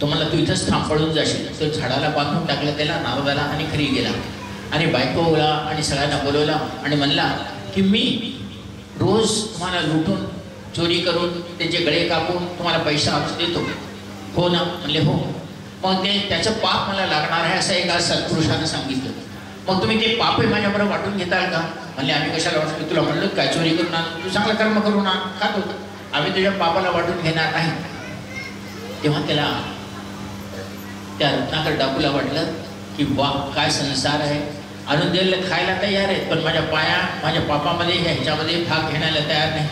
तो मला तू इथंच थांबळून जाशील. तो झाडाला बांधून टाकलं त्याला नारदाला आणि खरी गेला. आणि बायकोला आणि सगळ्यांना बोलवला आणि म्हणला की मी रोज तुम्हाला लुटून चोरी करून त्याचे गळे कापून तुम्हाला पैसा देतो. हो ना. म्हणले हो. मग ते त्याचं पाप मला लागणार आहे असं एका सत्पुरुषानं सांगितलं. मग तुम्ही ते पापही माझ्याबरोबर वाटून घेताल का? म्हणले आम्ही कशाला वाटतो तुला म्हणलो काय चोरी करून आण तू चांगलं कर्म करून आण खातो. आम्ही तुझ्या पापाला वाटून घेणार नाही. तेव्हा त्याला त्या रत्नाकर डाकूला वाटलं की वा काय संसार आहे. आणून द्यायला खायला तयार आहेत पण माझ्या पाया माझ्या पापामध्ये ह्याच्यामध्ये भाग घेण्याला तयार नाही.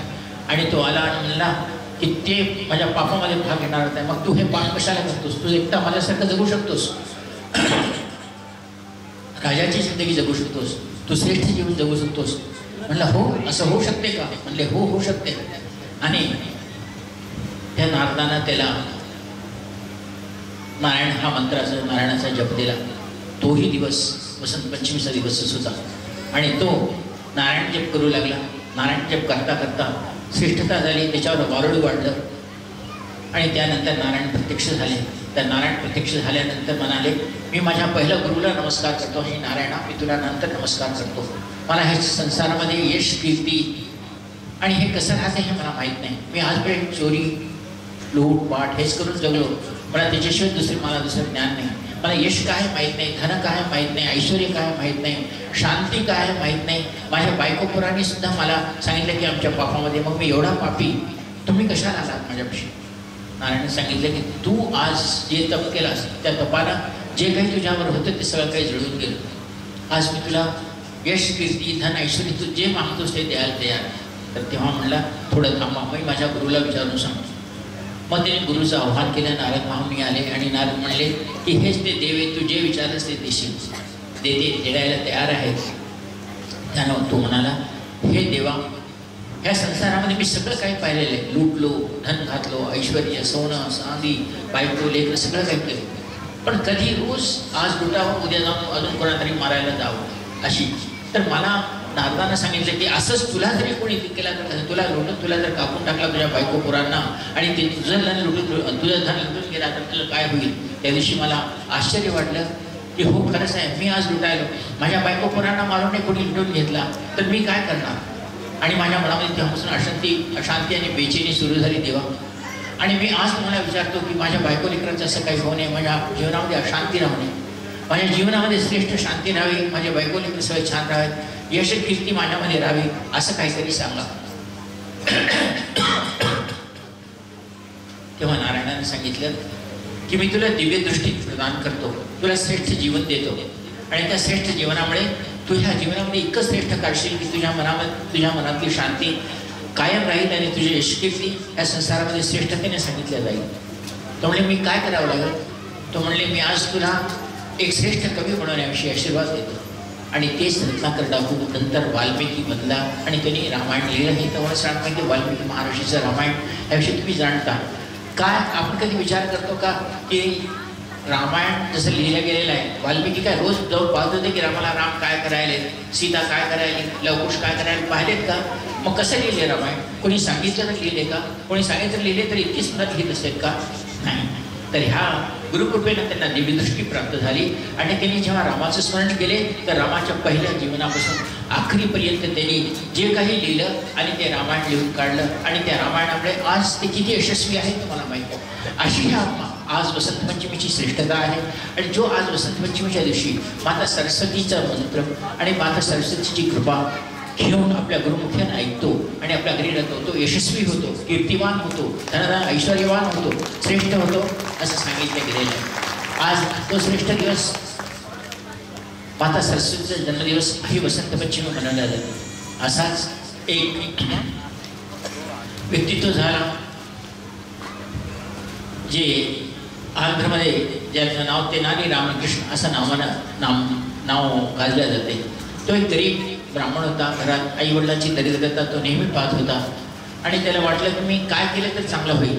आणि तो आला आणि म्हणला की ते माझ्या पापामध्ये भाग घेणार नाही. मग तू हे पाप कशाला करतोस? तू एकटा माझ्यासारखं जगू शकतोस. राजाची जिंदगी जगू शकतोस. तू श्रेष्ठ जीवन जगू शकतोस. म्हणलं हो असं होऊ शकते का? म्हणले हो होऊ शकते. आणि त्या नारदानं त्याला नारायण हा मंत्राचा नारायणाचा जप दिला. तोही दिवस वसंत पंचमीचा दिवसच होता आणि तो नारायण जप करू लागला. नारायण जप करता करता श्रेष्ठता झाली त्याच्यावर वारुड वाढलं. आणि त्यानंतर नारायण प्रत्यक्ष झाले. तर नारायण प्रत्यक्ष झाल्यानंतर म्हणाले मी माझ्या पहिल्या गुरुला नमस्कार करतो. हे नारायणा मी तुला नंतर नमस्कार करतो. मला ह्या संसारामध्ये यश कीर्ती आणि हे कसं राहते हे मला माहीत नाही. मी आजपर्यंत चोरी लूट पाठ हेच करून जगलो. मला त्याच्याशिवाय दुसरे मला दुसरं ज्ञान नाही. मला यश काय माहीत नाही धन काय माहीत नाही ऐश्वर काय माहीत नाही शांती काय माहीत नाही. माझ्या बायकोपुरांनी सुद्धा मला सांगितलं की आमच्या पापामध्ये मग मी एवढा पापी. तुम्ही कशाला आलात माझ्यापाशी? नारायण सांगितलं की तू आज जे तप केलास त्या तपाला जे काही तुझ्यावर होतं ते सगळं काही जळून गेलं. आज मी तुला यश कीर्ती धन ऐश्वर तू जे मागतोस ते द्यायला तयार तर तेव्हा म्हणला थोडं थांबा मी माझ्या गुरुला विचारून सांगतो. मग त्याने गुरुचं आव्हान केलं नारद महामुनी आले आणि नारद म्हणले की हेच ते देवे तू जे विचारस ते देशील. देते देण्याला तयार आहेत त्यानं तो म्हणाला हे देवा ह्या संसारामध्ये मी सगळं काही पाहिलेलं आहे. लुटलो धन घातलो ऐश्वर सोनं चांदी बायको लेकर सगळं काही केलं पण कधी रोज आज लुटावं उद्या जाऊन अजून कोणातरी मारायला जावं अशी. तर मला नारदानं सांगितलं की असंच तुला जरी कोणी केला तर तुला लुटून तुला जर कापून टाकला तुझ्या बायको पुरांना आणि ते तुझं धन लुटून तुझं धन लुटून गेला तर तुला काय होईल? त्या दिवशी मला आश्चर्य वाटलं की हो खरंच आहे मी आज लुटायलो. माझ्या बायको पुरांना मारून नाही कोणी लुटून घेतला. तर मी काय करणार? आणि माझ्या मनामध्ये तेव्हापासून अशांती अशांती आणि बेचैनी सुरू झाली तेव्हा. आणि मी आज तुम्हाला विचारतो की माझ्या बायको लेकरांचं असं काही होऊ नये माझ्या जीवनामध्ये अशांती राहू नये. माझ्या जीवनामध्ये श्रेष्ठ शांती राहावी माझ्या बायको लेकर छान राहावेत यश कीर्ती माझ्यामध्ये राहावी असं काहीतरी सांगा. तेव्हा नारायणाने सांगितलं की मी तुला दिव्य दृष्टी प्रदान करतो तुला श्रेष्ठ जीवन देतो. आणि त्या श्रेष्ठ जीवनामुळे तू ह्या जीवनामध्ये इतकं श्रेष्ठ काढशील की तुझ्या मनामध्ये तुझ्या मनातली शांती कायम राहील आणि तुझी यशकीर्ती या संसारामध्ये श्रेष्ठतेने सांगितल्या जाईल. तो म्हणले मी काय करावं लागेल? तो म्हणले मी आज तुला एक श्रेष्ठ कवी बनवण्याविषयी आशीर्वाद देतो. आणि तेच रत्नाकर डाकू नंतर वाल्मिकी बनला आणि त्यांनी रामायण लिहिलं. हे तेव्हा सांगता की वाल्मिकी महाराष्ट्राचं रामायण याविषयी तुम्ही जाणता. काय आपण कधी विचार करतो का की रामायण जसं लिहिलं गेलेलं आहे वाल्मिकी काय रोज जाऊन पाहत होते की रामाला राम काय करायले सीता काय करायले लवकुश काय करायला पाहिलेत का? मग कसं लिहिले रामायण? कोणी सांगितलं तर लिहिले का? कोणी सांगितलं लिहिले तर इतकी सुद्धा लिहित असेल का? नाही. तर ह्या गुरुकृपेनं त्यांना दिव्यदृष्टी प्राप्त झाली आणि त्यांनी जेव्हा रामाचं स्मरण केले तर रामाच्या पहिल्या जीवनापासून आखरीपर्यंत त्यांनी जे काही लिहिलं आणि ते रामायण लिहून काढलं आणि त्या रामायणामुळे आज ते किती यशस्वी आहे तुम्हाला माहीत आहे. अशी आत्मा आज वसंत पंचमीची श्रेष्ठता आहे. आणि जो आज वसंत पंचमीच्या दिवशी माता सरस्वतीचा मंत्र आणि माता सरस्वतीची कृपा घेऊन आपल्या गुरुमुख्यानं ऐकतो आणि आपल्या घरी राहतो तो यशस्वी होतो कीर्तिवान होतो धनधान ऐश्वर्यवान होतो श्रेष्ठ होतो असं सांगितलं गेलेलं आहे. आज तो श्रेष्ठ दिवस माता सरस्वतीचा जन्मदिवस ही वसंत पश्चिम मनवला जातो. असाच एक व्यक्तित्व झाला जे आंध्रमध्ये ज्याचं नाव ते नानी रामकृष्ण असं नावानं नाम नाव गाजल्या जाते. तो एक गरीब ब्राह्मण होता घरात आई वडिलांची दरिद्रता तो नेहमी पाहत होता. आणि त्याला वाटलं की मी काय केलं तर चांगलं होईल.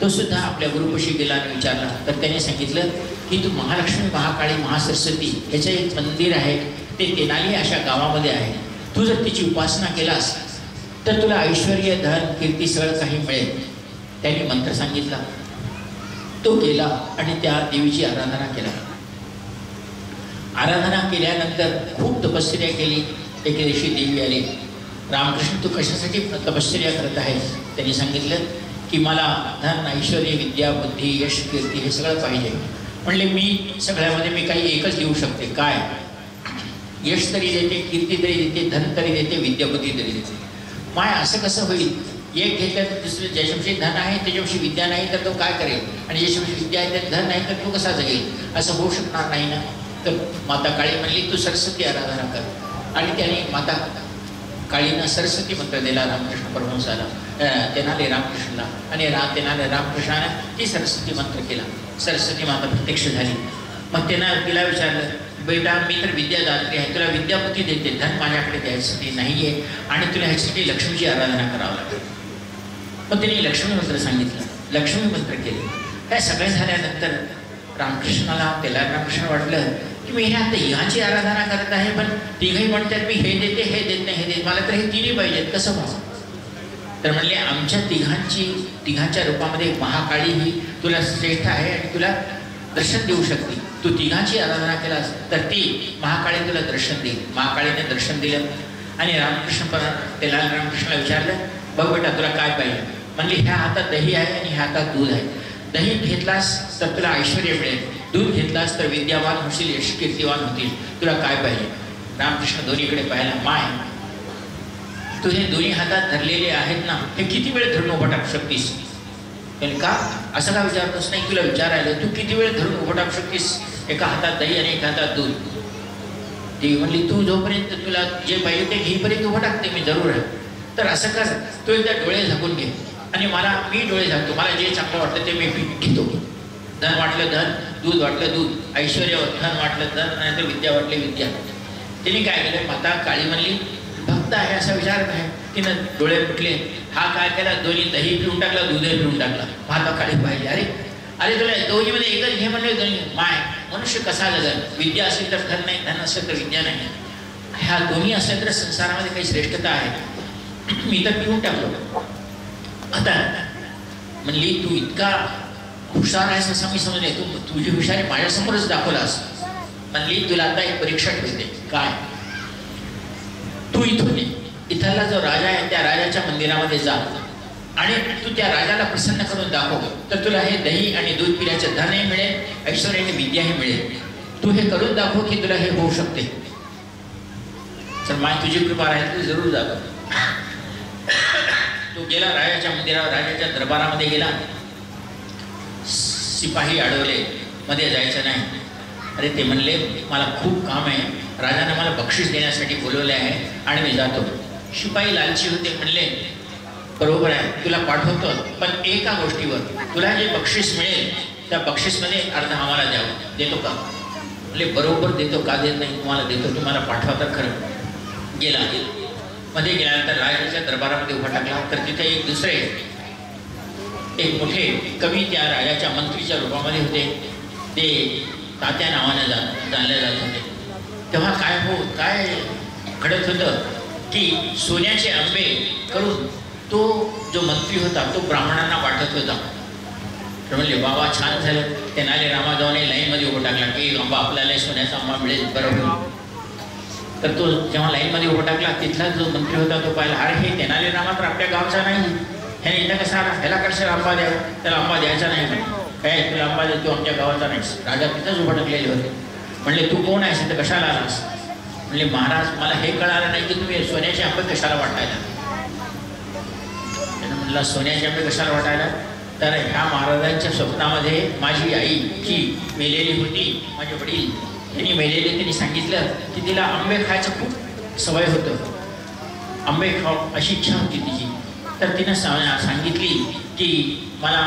तो सुद्धा आपल्या गुरुपशी गेला आणि विचारला. तर त्याने सांगितलं की तू महालक्ष्मी महाकाळी महासरस्वती याचं एक मंदिर आहे ते तेनाली अशा गावामध्ये आहे. तू जर तिची उपासना केलास तर तुला ऐश्वर धन कीर्ती सगळं काही मिळेल. त्याने मंत्र सांगितला. तो गेला आणि त्या देवीची आराधना केला. आराधना केल्यानंतर खूप तपश्चर्या केली. एके दिवशी देवी आले. रामकृष्ण तू कशासाठी तपश्चर्या करत आहेस? त्यांनी सांगितलं की मला धन ऐश्वर विद्या बुद्धी यश कीर्ती हे सगळं पाहिजे. म्हणले मी सगळ्यामध्ये मी काही एकच देऊ शकते. काय? यश तरी देते कीर्ती तरी देते धन तरी देते विद्या बुद्धी तरी देते. माय असं कसं होईल? एक घेतलं तर दुसरं ज्याच्याविषयी धन आहे त्याच्याविषयी विद्या नाही तर तो काय करेल? आणि ज्याच्याविषयी विद्या आहे त्यात धन नाही तर तो कसा जगेल? असं होऊ शकणार नाही ना? तर माता काळी म्हणली तू सरस्वती आराधना कर. आणि त्याने माता काळीनं सरस्वती मंत्र दिला रामकृष्ण परमहंसाला तेनाले रामकृष्णला. आणि रा तेनाले रामकृष्णानं ती सरस्वती मंत्र केला. सरस्वती माता प्रत्यक्ष झाली. मग त्यांना तिला विचारलं बेटा मी तर विद्यादात्री आहे. तुला विद्यापती देते. धन माझ्याकडे द्यायसाठी नाही आहे आणि तुला ह्यासाठी लक्ष्मीची आराधना करावं लागेल. मग त्यांनी लक्ष्मी मंत्र सांगितलं. लक्ष्मी मंत्र केले. हे सगळं झाल्यानंतर रामकृष्णाला त्याला रामकृष्ण वाटलं की मी ह्या तिघांची आराधना करत आहे पण तिघही म्हणतात मी हे देते हे देत नाही हे देत मला तर हे तिन्ही पाहिजेत कसं व्हावं तर म्हणले आमच्या तिघांची तिघांच्या रूपामध्ये महाकाळी ही तुला श्रेष्ठ आहे आणि तुला दर्शन देऊ शकते. तू तिघांची आराधना केलास तर ती महाकाळी तुला दर्शन देईल. महाकाळीने दर्शन दिलं आणि रामकृष्ण पर तेलाल रामकृष्णला विचारलं बघ बेटा तुला काय पाहिजे? म्हणले ह्या हातात दही आहे आणि ह्या हातात दूध आहे. दही घेतलास तर तुला ऐश्वर मिळेल. दूध घेतलास तर विद्यावान होशील यश कीर्तिवान होतील. तुला काय पाहिजे? रामकृष्ण दोन्हीकडे पाहायला माय तू हे दोन्ही हातात धरलेले आहेत ना हे किती वेळ धरून उभं टाकू शकतीस? का? असं का विचारतोस नाही? तुला विचारायला तू किती वेळ धरून उभं टाकू शकतीस? एका हातात दही आणि एका हातात दूध. ती म्हणली तू जोपर्यंत तुला जे पाहिजे ते घेईपर्यंत उभं टाकते मी जरूर आहे. तर असं का तू एकदा डोळे झाकून घे. आणि मला मी डोळे झाकतो मला जे चांगलं वाटतं ते मी घेतो. धन वाटलं धन दूध वाटलं दूध. ऐश्वर धन वाटलं धन नाहीतर विद्या वाटली विद्या. तिने काय केलं? माता काळी म्हणली भक्त आहे असा विचार आहे तिनं डोळे फुटले. हा काय केला? दोन्ही दही पिऊन टाकला दूधही पिऊन टाकला. माता काळी पाहिजे अरे अरे तुला दोन्हीमध्ये एकच घे म्हणले दोन्ही. माय मनुष्य कसा जगल? विद्या असेल तर धन नाही धन असेल तर विद्या नाही. ह्या दोन्ही असेल तर संसारामध्ये काही श्रेष्ठता आहे. मी तर पिऊन टाकलो. आता म्हणली तू इतका हुशार आहेस असं मी समजले तू तुझी हुशारी माझ्यासमोरच दाखवलास. म्हणली तुला आता एक परीक्षा ठेवते काय? तू इथून इथला जो राजा आहे त्या राजाच्या मंदिरामध्ये जा. आणि तू त्या राजाला प्रसन्न करून दाखव. तर तुला हे दही आणि दूध पिण्याचे धनही मिळेल ऐश्वर आणि विद्याही मिळेल. तू हे करून दाखव की तुला हे होऊ शकते. तर माय तुझी कृपा आहे तू जरूर दाखव गेला राजाच्या मंदिरावर राजाच्या दरबारामध्ये गेला. शिपाही अडवले. मध्ये जायचं नाही. अरे ते म्हणले मला खूप काम आहे. राजाने मला बक्षीस देण्यासाठी बोलवले आहे आणि मी जातो. शिपाई लालची होते म्हणले बरोबर आहे तुला पाठवतो पण एका गोष्टीवर. तुला जे बक्षीस मिळेल त्या बक्षीसमध्ये अर्ध आम्हाला द्यावं. देतो का? म्हणजे बरोबर देतो का देत नाही? तुम्हाला देतो तुम्हाला पाठवा तर खरं. गेला. मध्ये गेल्यानंतर राजाच्या दरबारामध्ये उभा टाकला तर तिथे एक दुसरे एक मोठे कवी त्या राजाच्या मंत्रीच्या रूपामध्ये होते. ते तात्या नावाने जा जाणले जात होते. तेव्हा काय हो काय घडत होतं? की सोन्याचे आंबे करून तो जो मंत्री होता तो ब्राह्मणांना वाटत होता. तर म्हणले बाबा छान झालं. तेनाले रामाजावाने लाईनमध्ये उभं टाकला. की आंबा आपल्याला सोन्याचा आंबा मिळेल. बरोबर. तर तो जेव्हा लाईनमध्ये उभं टाकला तिथला जो मंत्री होता तो पाहिला अरे हे तेनाली रामा तर आपल्या गावचा नाही. ह्याने इथं कसा आला ह्याला कसे आंबा द्या? त्याला आंबा द्यायचा नाही काय? तुला आंबा देतो आमच्या गावाचा नाही. राजा तिथंच उभं टाकलेले होते. म्हणले तू कोण आहेस? तर कशाला आलास? म्हणले महाराज मला हे कळालं नाही की तुम्ही सोन्याचे आंबे कशाला वाटायला? त्यानं म्हणला सोन्याचे आंबे कशाला वाटायला? तर ह्या महाराजांच्या स्वप्नामध्ये माझी आई जी मेलेली होती माझे वडील त्यांनी मेलेले त्यांनी सांगितलं की तिला आंबे खायचं खूप सवय होतं. आंबे खाऊ अशी इच्छा होती तिची. तर तिनं सांगितली की मला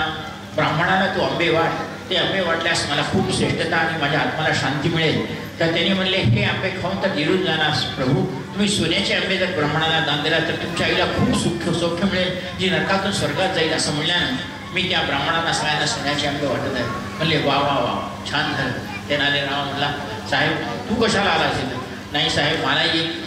ब्राह्मणाला तू आंबे वाट ते आंबे वाटल्यास मला खूप श्रेष्ठता आणि माझ्या आत्माला शांती मिळेल. तर त्यांनी म्हणले हे आंबे खाऊन तर निरून जाणार प्रभू. तुम्ही सोन्याचे आंबे जर ब्राह्मणाला दान दिला तर तुमच्या आईला खूप सुख सौख्य मिळेल. जी नरकातून स्वर्गात जाईल असं म्हणल्यानं मी त्या ब्राह्मणांना सगळ्यांना सोन्याचे आंबे वाटत आहे. म्हणले वा वा वा. छान झालं. तेनाली राव म्हणला साहेब तू कशाला आला असेल नाही साहेब मला एक